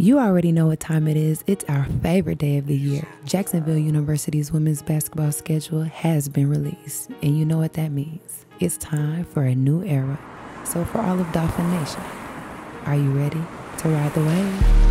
You already know what time it is. It's our favorite day of the year. Jacksonville University's women's basketball schedule has been released, and you know what that means. It's time for a new era. So, for all of Dolphin Nation, are you ready to ride the wave?